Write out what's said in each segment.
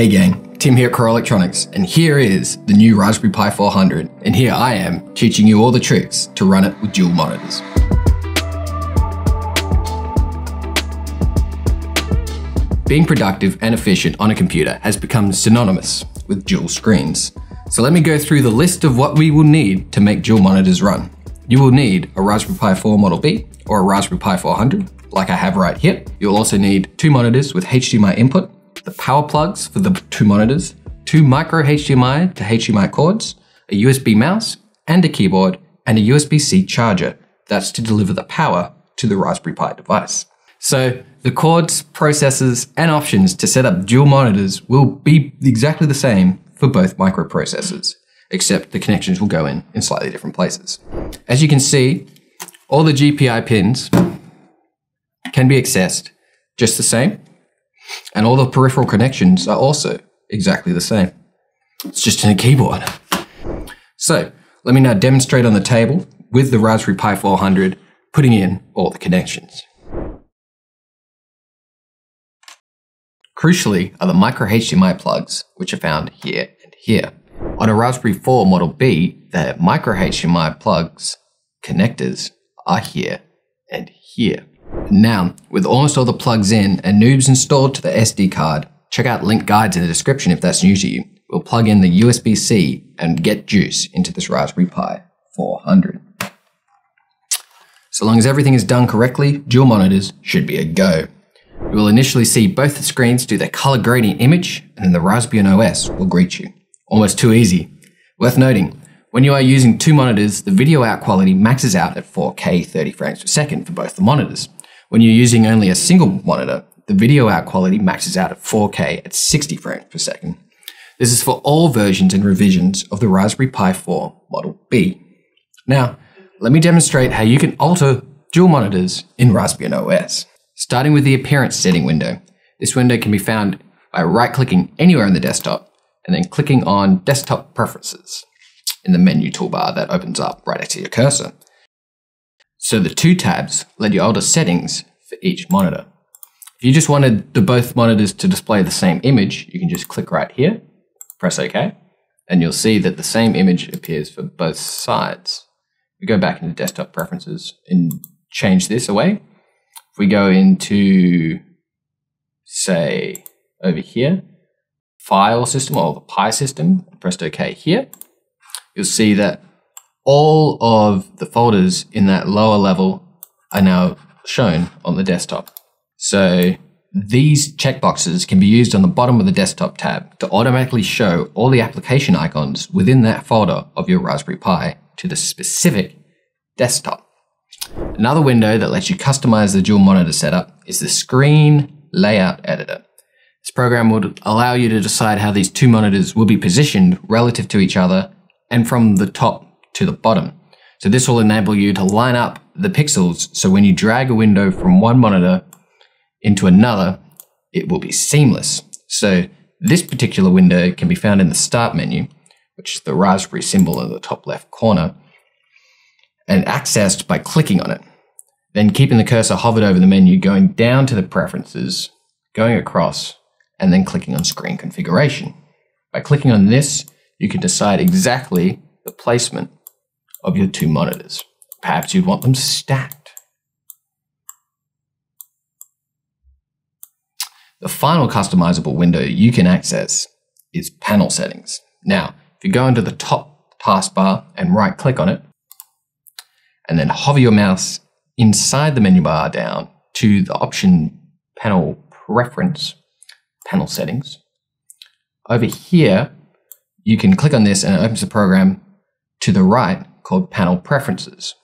Hey gang, Tim here at Core Electronics, and here is the new Raspberry Pi 400, and here I am teaching you all the tricks to run it with dual monitors. Being productive and efficient on a computer has become synonymous with dual screens. So let me go through the list of what we will need to make dual monitors run. You will need a Raspberry Pi 4 Model B or a Raspberry Pi 400, like I have right here. You'll also need two monitors with HDMI input, the power plugs for the two monitors, two micro HDMI to HDMI cords, a USB mouse, and a keyboard, and a USB-C charger. That's to deliver the power to the Raspberry Pi device. So the cords, processors, and options to set up dual monitors will be exactly the same for both microprocessors, except the connections will go in in slightly different places. As you can see, all the GPI pins can be accessed just the same and all the peripheral connections are also exactly the same. It's just in a keyboard. So let me now demonstrate on the table with the Raspberry Pi 400, putting in all the connections. Crucially are the micro HDMI plugs, which are found here and here. On a Raspberry 4 Model B, the micro HDMI plugs connectors are here and here. Now, with almost all the plugs in and NOOBS installed to the SD card, check out link guides in the description if that's new to you. We'll plug in the USB-C and get juice into this Raspberry Pi 400. So long as everything is done correctly, dual monitors should be a go. You will initially see both the screens do their color gradient image, and then the Raspbian OS will greet you. Almost too easy. Worth noting, when you are using two monitors, the video out quality maxes out at 4K 30 frames per second for both the monitors. When you're using only a single monitor, the video out quality maxes out at 4K at 60 frames per second. This is for all versions and revisions of the Raspberry Pi 4 Model B. Now, let me demonstrate how you can alter dual monitors in Raspbian OS. Starting with the appearance setting window. This window can be found by right-clicking anywhere on the desktop and then clicking on Desktop Preferences in the menu toolbar that opens up right next to your cursor. So the two tabs let you alter settings for each monitor. If you just wanted the both monitors to display the same image, you can just click right here, press OK, and you'll see that the same image appears for both sides. We go back into desktop preferences and change this away. If we go into, say, over here, file system or the Pi system, press OK here, you'll see that all of the folders in that lower level are now shown on the desktop. So these checkboxes can be used on the bottom of the desktop tab to automatically show all the application icons within that folder of your Raspberry Pi to the specific desktop. Another window that lets you customize the dual monitor setup is the Screen Layout Editor. This program would allow you to decide how these two monitors will be positioned relative to each other and from the top to the bottom. So this will enable you to line up the pixels so when you drag a window from one monitor into another, it will be seamless. So this particular window can be found in the Start menu, which is the raspberry symbol in the top left corner, and accessed by clicking on it. Then keeping the cursor hovered over the menu, going down to the preferences, going across, and then clicking on screen configuration. By clicking on this, you can decide exactly the placement of your two monitors. Perhaps you'd want them stacked. The final customizable window you can access is panel settings. Now, if you go into the top taskbar and right click on it, and then hover your mouse inside the menu bar down to the option panel preference, panel settings. Over here, you can click on this and it opens the program to the right called Panel Preferences.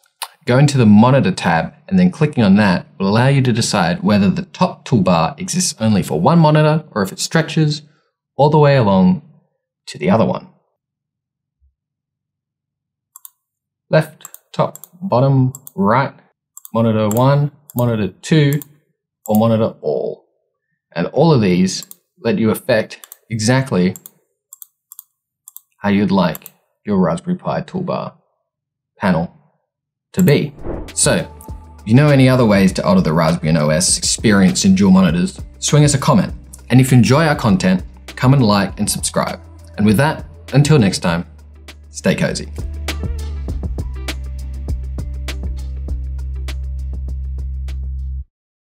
Go to the Monitor tab and then clicking on that will allow you to decide whether the top toolbar exists only for one monitor or if it stretches all the way along to the other one. Left, top, bottom, right, monitor 1, monitor 2, or monitor all. And all of these let you affect exactly how you'd like your Raspberry Pi toolbar panel to be. So, if you know any other ways to alter the Raspbian OS experience in dual monitors, swing us a comment. And if you enjoy our content, come and like and subscribe. And with that, until next time, stay cozy.